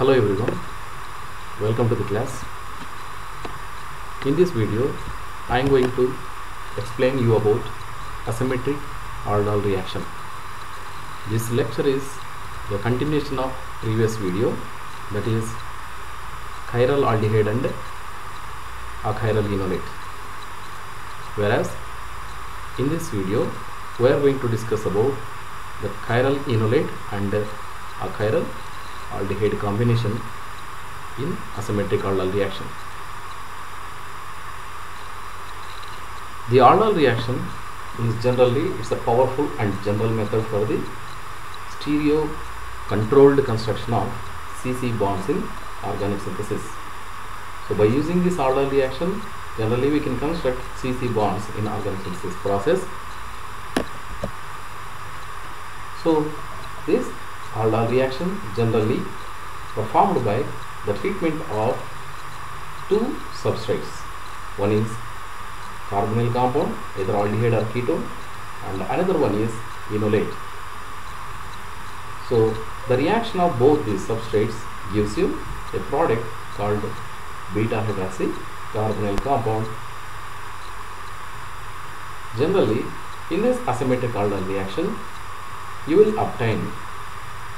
Hello everyone, welcome to the class. In this video, I am going to explain you about asymmetric aldol reaction. This lecture is a continuation of previous video that is chiral aldehyde and achiral enolate. Whereas in this video, we are going to discuss about the chiral enolate and achiral aldehyde combination in asymmetric aldol reaction. The aldol reaction is generally it's a powerful and general method for the stereo controlled construction of CC bonds in organic synthesis. So by using this aldol reaction, generally we can construct CC bonds in organic synthesis process. So this aldol reaction generally performed by the treatment of two substrates. One is carbonyl compound, either aldehyde or ketone, and another one is enolate. So the reaction of both these substrates gives you a product called beta hydroxy carbonyl compound. Generally, in this asymmetric aldol reaction, you will obtain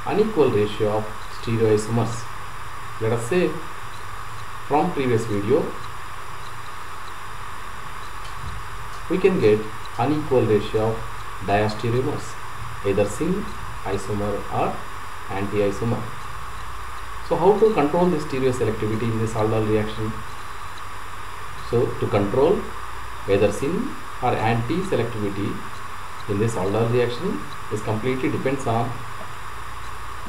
unequal ratio of stereoisomers. Let us say from previous video, we can get unequal ratio of diastereomers, either syn isomer or anti-isomer. So how to control the stereoselectivity in this aldol reaction? So to control whether syn or anti-selectivity in this aldol reaction is completely depends on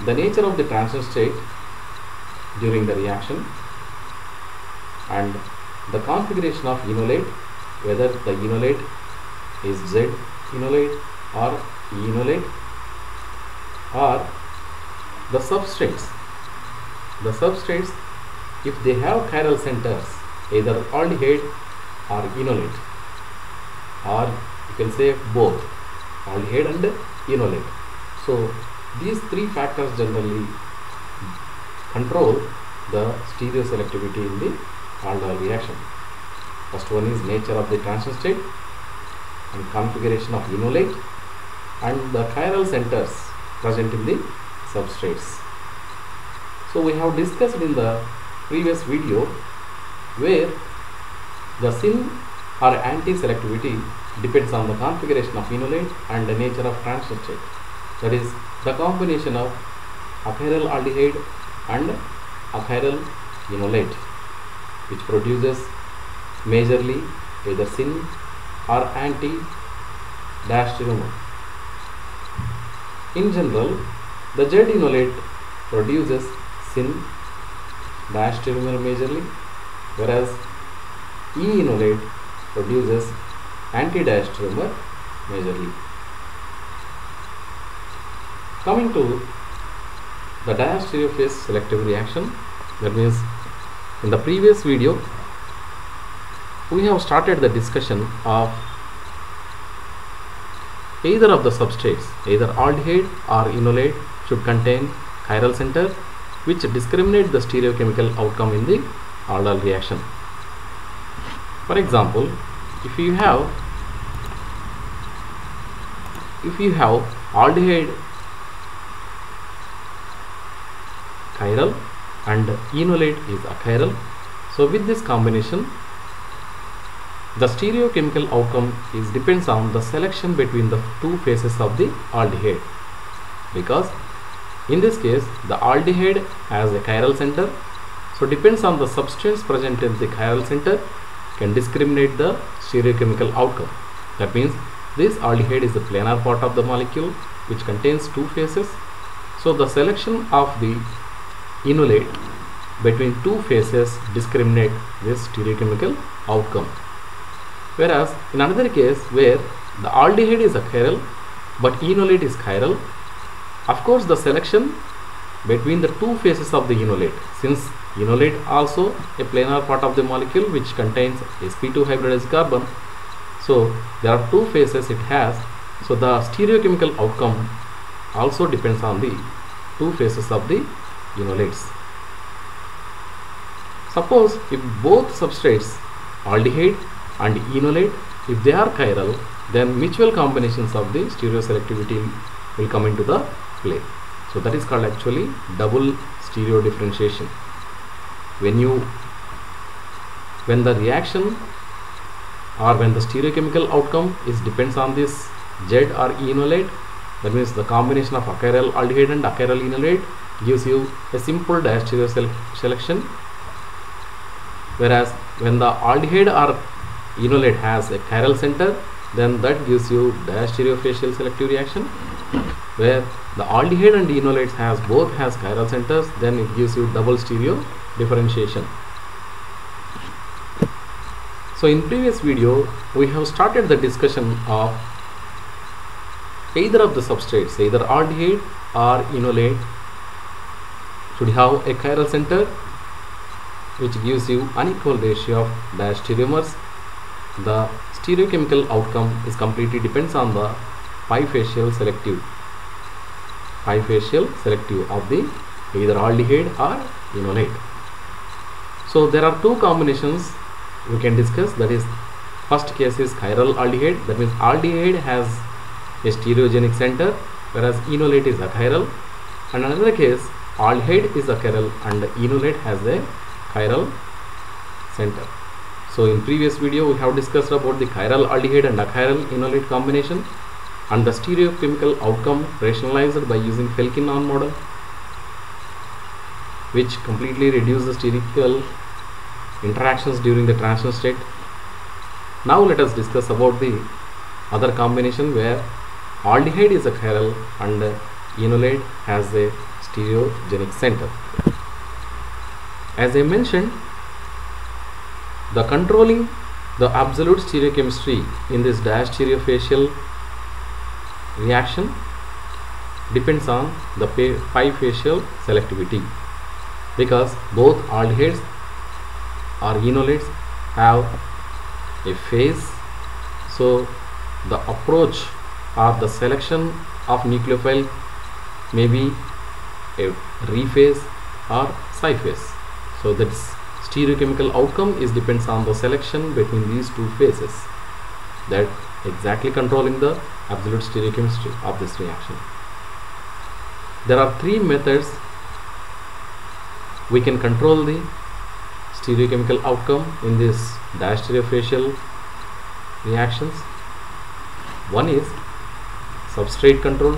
the nature of the transition state during the reaction and the configuration of enolate whether the enolate is Z enolate or enolate or the substrates. The substrates if they have chiral centers either aldehyde or enolate or you can say both aldehyde and enolate so these three factors generally control the stereoselectivity in the aldol reaction. First one is nature of the transition state and configuration of enolate and the chiral centers present in the substrates. So we have discussed in the previous video where the syn or anti-selectivity depends on the configuration of enolate and the nature of transition state that is the combination of achiral aldehyde and achiral enolate which produces majorly either syn or anti diastereomer. In general, the Z enolate produces syn diastereomer majorly, whereas E enolate produces anti diastereomer majorly. Coming to the diastereophase selective reaction, that means in the previous video we have started the discussion of either of the substrates either aldehyde or enolate should contain chiral center which discriminate the stereochemical outcome in the aldol reaction. For example if you have if you have aldehyde chiral and enolate is achiral. So with this combination the stereochemical outcome is depends on the selection between the two phases of the aldehyde. Because in this case the aldehyde has a chiral center. So depends on the substance present in the chiral center can discriminate the stereochemical outcome. That means this aldehyde is the planar part of the molecule which contains two phases. So the selection of the enolate between two phases discriminate this stereochemical outcome. Whereas in another case where the aldehyde is achiral but enolate is chiral of course the selection between the two phases of the enolate since enolate also a planar part of the molecule which contains sp2 hybridized carbon so there are two phases it has. So the stereochemical outcome also depends on the two phases of the enolates Suppose if both substrates aldehyde and enolate if they are chiral then mutual combinations of the stereoselectivity will come into the play. So that is called actually double stereo differentiation. When you when the reaction or when the stereochemical outcome is depends on this Z or enolate that means the combination of achiral aldehyde and achiral enolate gives you a simple diastereo selection. Whereas when the aldehyde or enolate has a chiral center then that gives you diastereofacial selective reaction. Where the aldehyde and enolates has both has chiral centers then it gives you double stereo differentiation. So in previous video we have started the discussion of either of the substrates either aldehyde or enolate should have a chiral center which gives you unequal ratio of diastereomers the stereochemical outcome is completely depends on the bifacial selective bifacial selective of the either aldehyde or enolate so there are two combinations we can discuss. That is first case is chiral aldehyde. That means aldehyde has a stereogenic center whereas enolate is achiral and another case aldehyde is a chiral and enolate has a chiral center so in previous video we have discussed about the chiral aldehyde and achiral enolate combination and the stereochemical outcome rationalized by using Felkin-Ahn model which completely reduces the sterical interactions during the transition state. Now let us discuss about the other combination where aldehyde is a chiral and enolate has a stereogenic center. As I mentioned, the controlling the absolute stereochemistry in this diastereofacial reaction depends on the bifacial selectivity because both aldehydes or enolates have a phase so the approach or the selection of nucleophile may be a rephase or Si-phase so that stereochemical outcome is depends on the selection between these two phases. That exactly controlling the absolute stereochemistry of this reaction. There are three methods we can control the stereochemical outcome in this diastereofacial reactions. One is substrate control,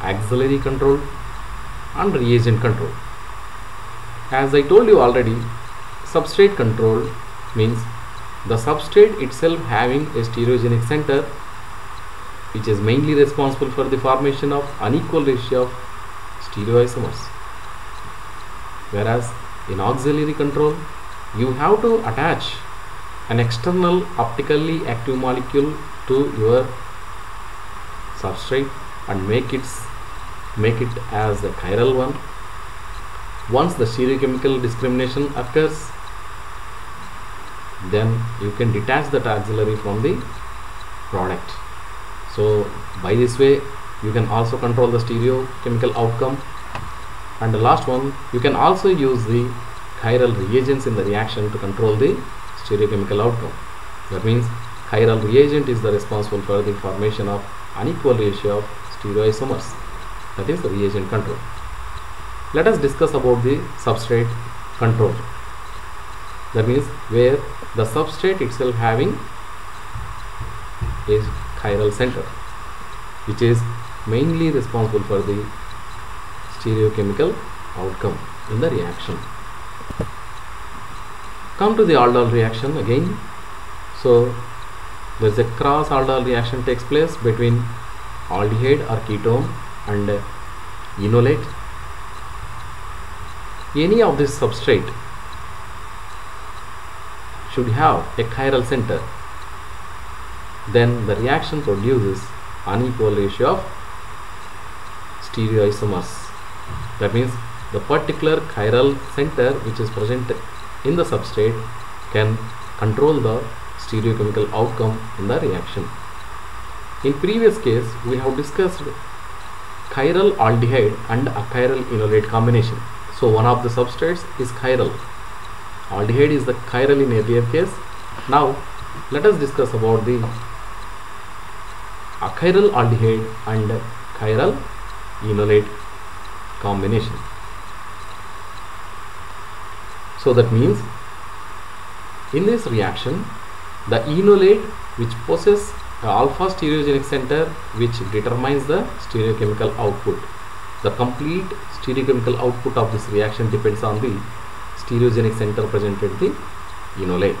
auxiliary control and reagent control. As I told you already, substrate control means the substrate itself having a stereogenic center which is mainly responsible for the formation of unequal ratio of stereoisomers whereas in auxiliary control you have to attach an external optically active molecule to your substrate and make it make it as a chiral one. Once the stereochemical discrimination occurs then you can detach that auxiliary from the product. So by this way you can also control the stereochemical outcome. And the last one you can also use the chiral reagents in the reaction to control the stereochemical outcome. That means chiral reagent is the responsible for the formation of unequal ratio of stereoisomers that is reagent control let us discuss about the substrate control that means where the substrate itself having a chiral center which is mainly responsible for the stereochemical outcome in the reaction. Come to the aldol reaction again. So there is a cross aldol reaction takes place between aldehyde or ketone and uh, enolate. Any of this substrate should have a chiral center. Then the reaction produces unequal ratio of stereoisomers that means the particular chiral center which is present in the substrate can control the stereochemical outcome in the reaction. In previous case we have discussed chiral aldehyde and achiral enolate combination. So one of the substrates is chiral. Aldehyde is the chiral in earlier case. Now let us discuss about the achiral aldehyde and chiral enolate combination. So that means in this reaction the enolate which possesses the alpha stereogenic center which determines the stereochemical output. The complete stereochemical output of this reaction depends on the stereogenic center present at the enolate.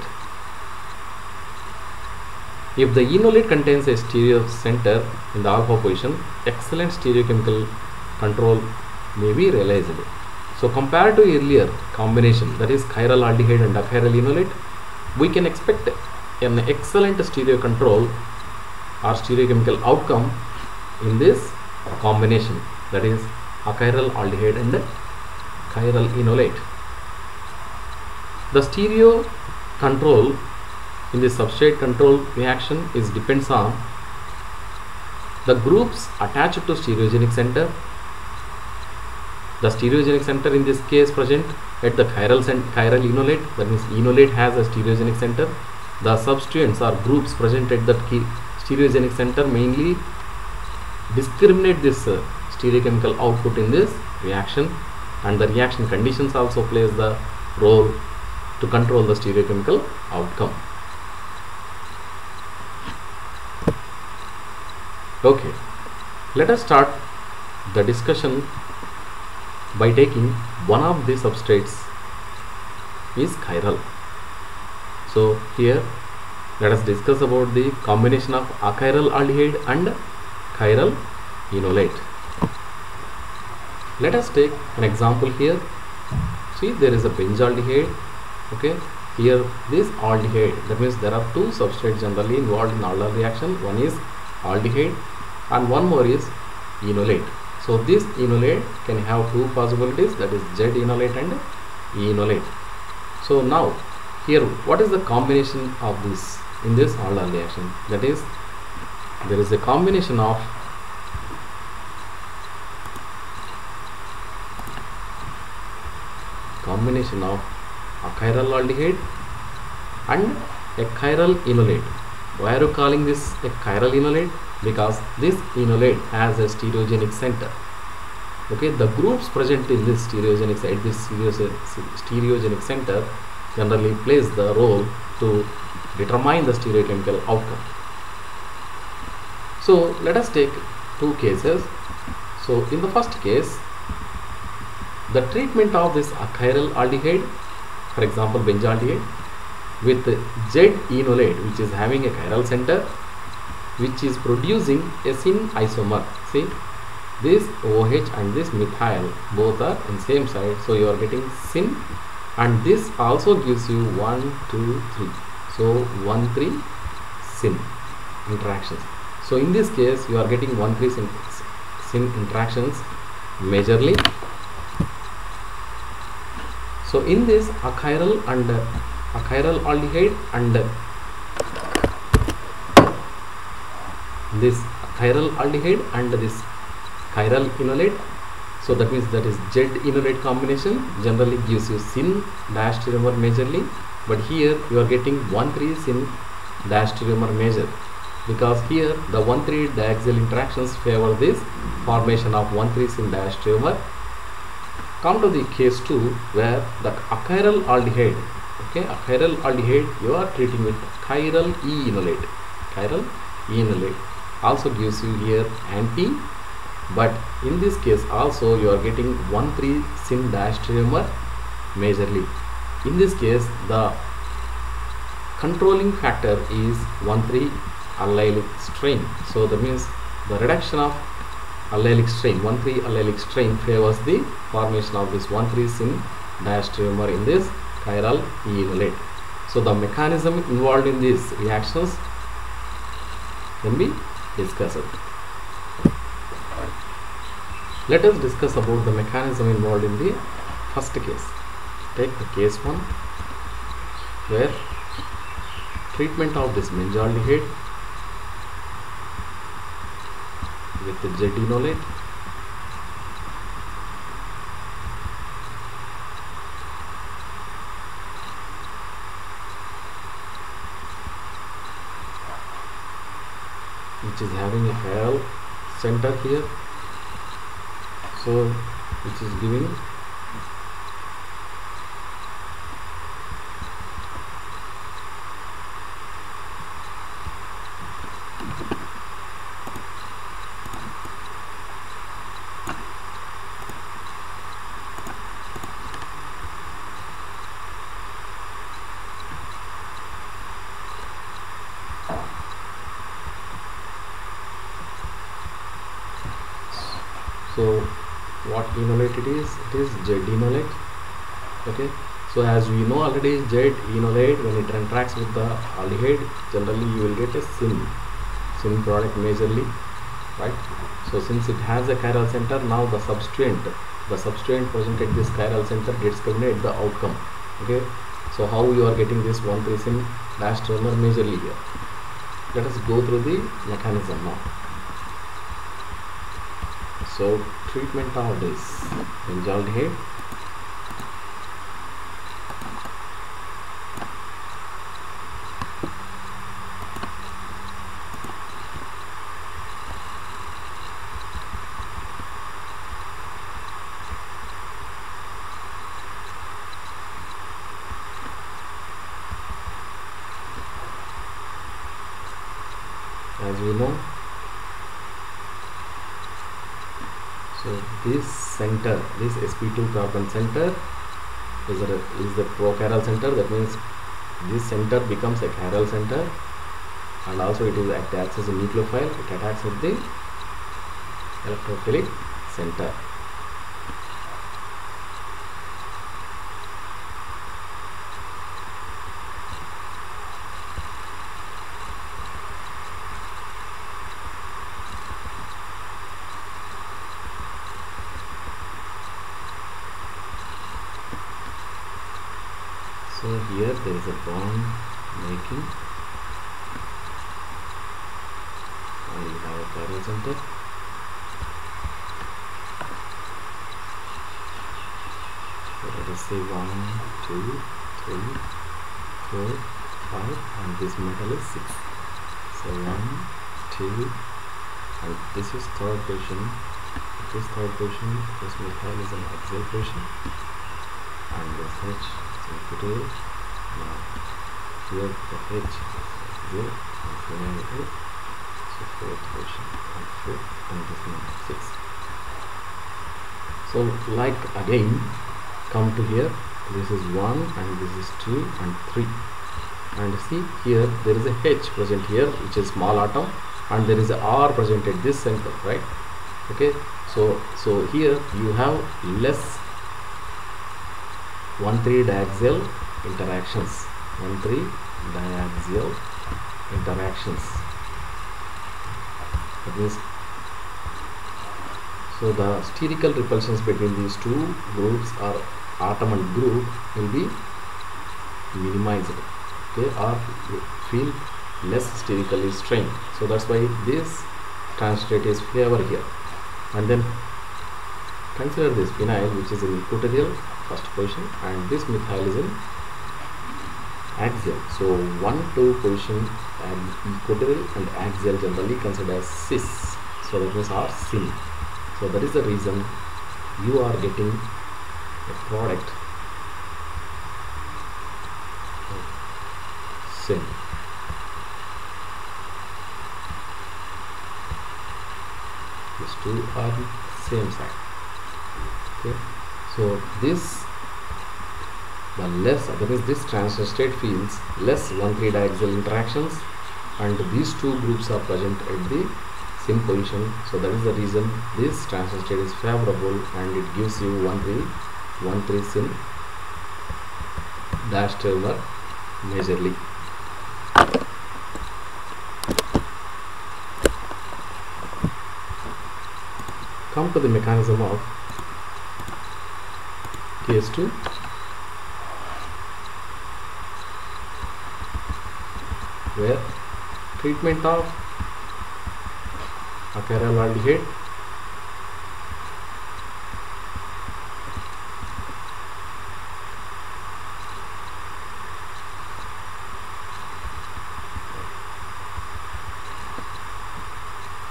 If the enolate contains a stereo center in the alpha position excellent stereochemical control may be realized so compared to earlier combination that is chiral aldehyde and achiral enolate we can expect an excellent stereo control or stereochemical outcome in this combination. That is achiral aldehyde and the chiral enolate. The stereo control in the substrate control reaction is depends on the groups attached to stereogenic center. The stereogenic center in this case present at the chiral, chiral enolate. That means enolate has a stereogenic center. The substituents or groups present at that key stereogenic center mainly discriminate this uh, stereochemical output in this reaction. And the reaction conditions also plays the role to control the stereochemical outcome. Okay. Let us start the discussion by taking one of the substrates is chiral. So here let us discuss about the combination of achiral aldehyde and chiral enolate. Let us take an example here. See there is a benzaldehyde okay? Here this aldehyde that means there are two substrates generally involved in aldol reaction. One is aldehyde and one more is enolate. So this enolate can have two possibilities that is Z enolate and E enolate. So now here what is the combination of this in this aldol reaction that is there is a combination of combination of achiral aldehyde and a chiral enolate why are you calling this a chiral enolate because this enolate has a stereogenic center. Okay the groups present in this stereogenic at this stereogenic center generally plays the role to determine the stereochemical outcome. So let us take two cases. So in the first case the treatment of this achiral aldehyde for example benzaldehyde with Z enolate which is having a chiral center which is producing a syn isomer. See this OH and this methyl both are in same side so you are getting syn and this also gives you 1 2 3 so 1 3 syn interactions. So in this case you are getting 1 3 syn, syn interactions majorly. So in this achiral and achiral aldehyde and this chiral aldehyde and this chiral enolate so that means that is Z enolate combination generally gives you syn diastereomer majorly but here you are getting 1,3 syn diastereomer major because here the 1,3 diaxial interactions favor this formation of 1,3 syn diastereomer come to the case 2 where the achiral aldehyde okay achiral aldehyde you are treating with chiral E enolate chiral E enolate also gives you here anti but in this case also you are getting 1 3 syn diastereomer majorly in this case the controlling factor is 1 3 allylic strain. So that means the reduction of allylic strain 1 3 allylic strain favors the formation of this 1 3 syn diastereomer in this chiral enolate so the mechanism involved in these reactions can be discussed. Let us discuss about the mechanism involved in the first case take the case 1 where treatment of this benzaldehyde with the Z enolate which is having a hell center here so which is giving enolate it is it is z enolate okay? So as we know already z enolate when it interacts with the aldehyde generally you will get a syn syn product majorly right? So since it has a chiral center now the substrate the substrate present at this chiral center gets coordinate the outcome okay? So how you are getting this 1 3 syn dash majorly here? Let us go through the mechanism now so treatment of this benzaldehyde as we know so this center this sp2 carbon center is, a, is the prochiral center. That means this center becomes a chiral center. And also it is as a nucleophile. It attacks at the electrophilic center so here there is a bond making. And we have a chiral center. So let us say one two three four five and this metal is six. So one two and this is third position this third position this metal is an axial position and this H is equatorial. Now here the H is zero and here it is. So fourth position and fifth and this number six. So like again come to here this is one and this is two and three and see here there is a H present here which is small atom and there is a R present at this center right okay so so here you have less 1,3 diaxial interactions. 1,3 diaxial interactions. That means so the sterical repulsions between these two groups or atom and group will be minimized okay or feel less sterically strained so that's why this translate is favor here. And then consider this phenyl which is in equatorial first position and this methyl is in axial. So 1 2 position and equatorial and axial generally considered as cis. So that means are syn so that is the reason you are getting a product syn these two are the same side. Okay so this the less that is this transition state feels less 1 3 diaxial interactions and these two groups are present at the same position. So that is the reason this transition state is favorable and it gives you 1 3 1 3 syn diastereomer majorly. Come to the mechanism of PS2 where? Treatment of? Achiral aldehyde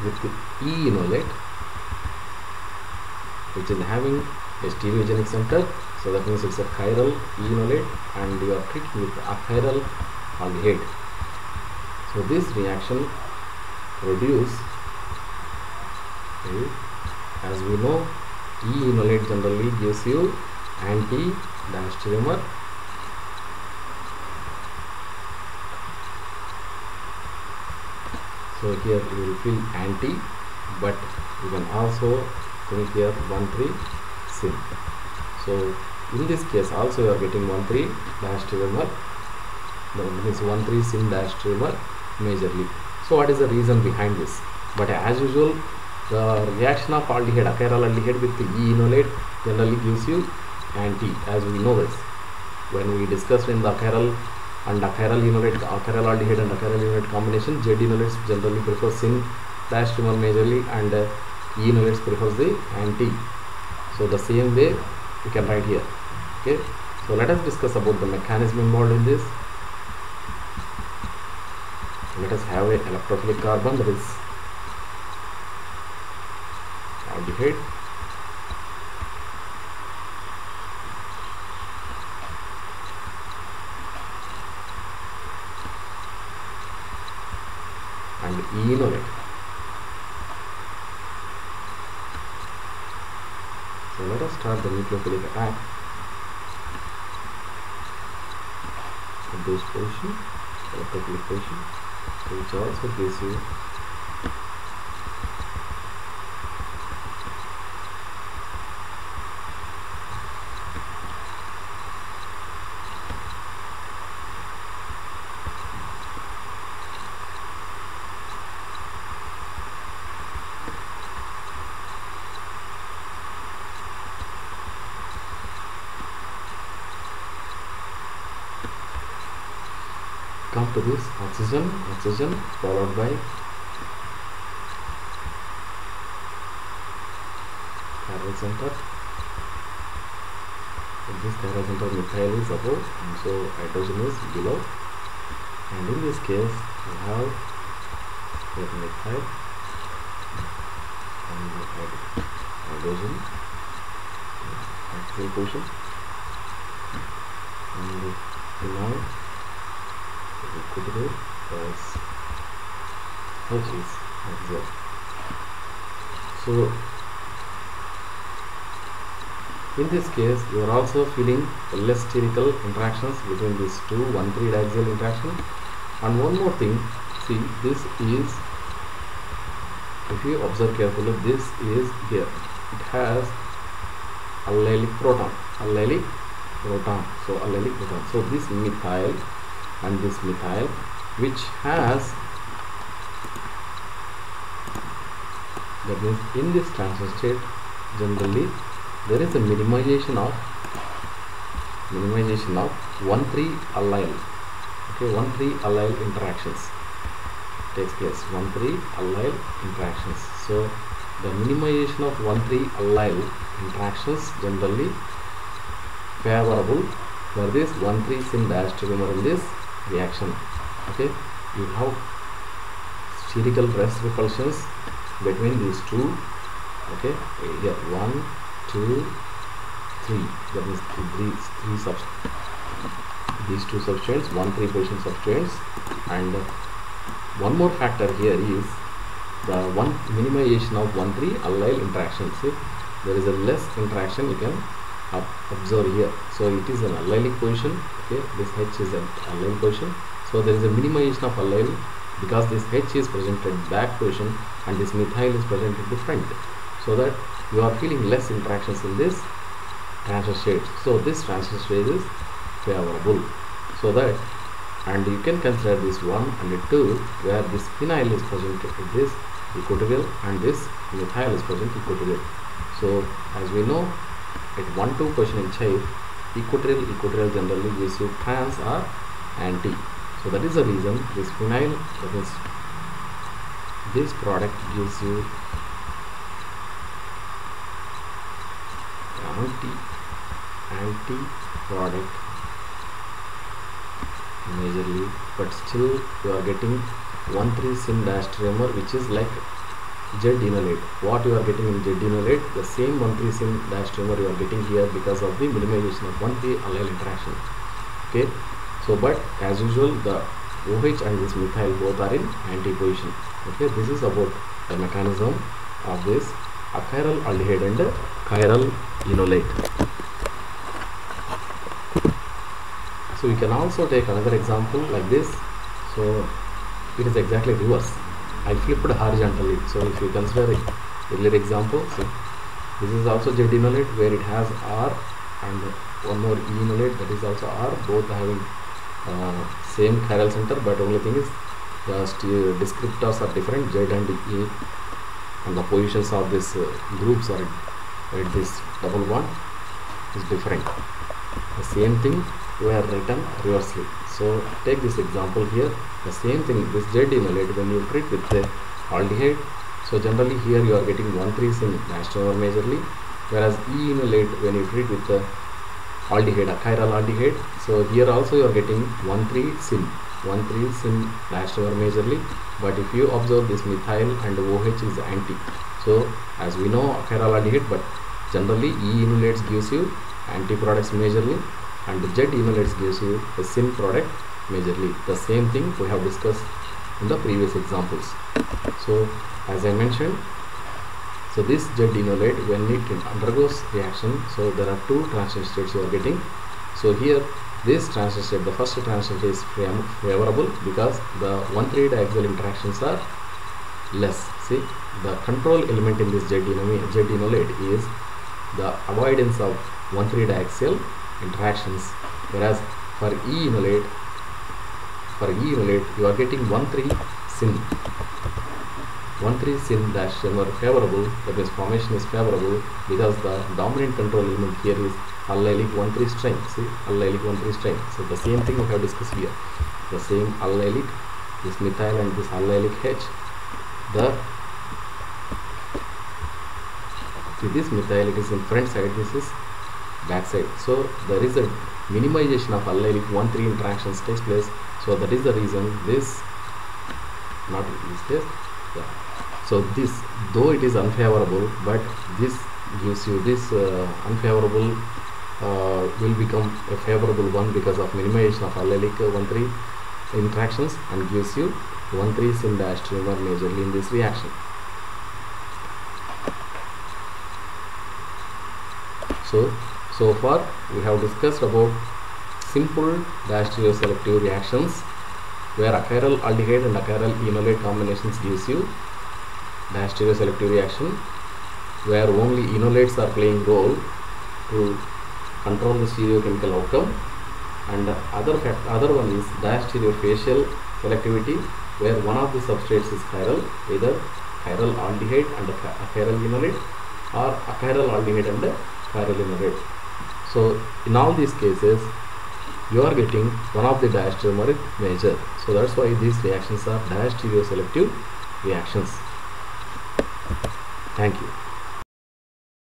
with the E enolate which is having a stereogenic center so that means it's a chiral enolate and you are treating with achiral aldehyde. So this reaction produce okay, as we know E enolate generally gives you anti diastereomer so here you will feel anti but you can also think here 1 3 syn so in this case also you are getting 1 3 diastereomer no means 1 3 syn diastereomer majorly. So what is the reason behind this? But as usual the reaction of aldehyde achiral aldehyde with the E enolate generally gives you anti as we know this. When we discussed in the achiral and achiral enolate achiral aldehyde and achiral enolate combination Z enolates generally prefer syn diastereomer majorly and uh, E enolates prefers the anti. So the same way we can write here okay. So let us discuss about the mechanism involved in this. Let us have a electrophilic carbon that is aldehyde. And enolate. So let us start the nucleophilic attack at this position electrophilic position which also gives you to this oxygen oxygen followed by chiral center. In this chiral center methyl is above and so hydrogen is below and in this case we have here methyl and hydrogen axial position and phenyl equilibrium as H is axial. So in this case you are also feeling less sterical interactions between these two 1 3 axial interaction and one more thing see this is if you observe carefully this is here. It has allylic proton allylic proton. So allylic proton. So this methyl and this methyl which has that means in this transition state generally there is a minimization of minimization of 1 3 allyl okay 1 3 allyl interactions takes place 1 3 allyl interactions. So the minimization of 1 3 allyl interactions generally favorable for this 1 3 syn diastereomer in this reaction okay? You have sterical rest repulsions between these two. Okay? Here one two three. That means three three sub these two substrates one three position substrates. And one more factor here is the one minimization of one three allyl interactions. If there is a less interaction you can observe here. So it is an allylic position okay? This H is an allyl position. So there is a minimization of allyl because this H is present at back position and this methyl is present at the front. So that you are feeling less interactions in this transition state so this transition state is favorable. So that and you can consider this 1 and 2 where this phenyl is present at this equatorial and this methyl is present equatorial. So as we know at 1 2 position in shape equatorial equatorial generally gives you trans or anti. So that is the reason this phenyl that is this product gives you anti anti product majorly but still you are getting 1 3 syn diastereomer which is like Z enolate. What you are getting in Z enolate, the same 1,3 syn diastereomer you are getting here because of the minimization of 1,3 allyl interaction. Okay, so but as usual, the OH and this methyl both are in anti-position. Okay, this is about the mechanism of this achiral aldehyde and chiral enolate. So we can also take another example like this. So it is exactly reverse. I flipped horizontally. So if you consider a earlier example, so this is also Z enolate where it has R and one more E enolate that is also R, both having uh, same chiral center, but only thing is the descriptors are different. Z and E and the positions of these uh, groups are at this double bond is different. The same thing we written reversely. So take this example here. The same thing this Z enolate when you treat with the aldehyde. So generally here you are getting 1,3 syn diastereomer majorly, whereas E enolate when you treat with the aldehyde, chiral aldehyde. So here also you are getting 1,3 syn, 1,3 syn diastereomer majorly. But if you observe this methyl and OH is anti. So as we know chiral aldehyde, but generally E enolates gives you anti products majorly and the Z enolates gives you a syn product majorly. The same thing we have discussed in the previous examples. So as I mentioned, so this Z enolate when it undergoes reaction, so there are two transition states you are getting. So here this transition state, the first transition state is favorable because the 1,3 diaxial interactions are less. See the control element in this Z enolate is the avoidance of 1,3 diaxial interactions. Whereas for E enolate for E enolate you are getting 1,3 syn 1,3 syn diastereomer favorable that means formation is favorable because the dominant control element here is allylic 1,3 strain see? Allylic 1,3 strain so the same thing we have discussed here. The same allylic this methyl and this allylic H. The see this methyl it is in front side this is back side so there is a minimization of allylic 1,3 interactions takes place. So that is the reason this not is this yeah. So this though it is unfavorable but this gives you this uh, unfavorable uh, will become a favorable one because of minimization of allylic 1,3 interactions and gives you 1,3 syn diastereomer majorly in this reaction. So so far we have discussed about simple diastereoselective reactions where achiral aldehyde and achiral enolate combinations gives you diastereoselective reaction where only enolates are playing role to control the stereochemical outcome. And other other one is diastereofacial selectivity where one of the substrates is chiral either chiral aldehyde and achiral enolate or achiral aldehyde and chiral enolate so in all these cases you are getting one of the diastereomeric major so that's why these reactions are diastereoselective reactions. Thank you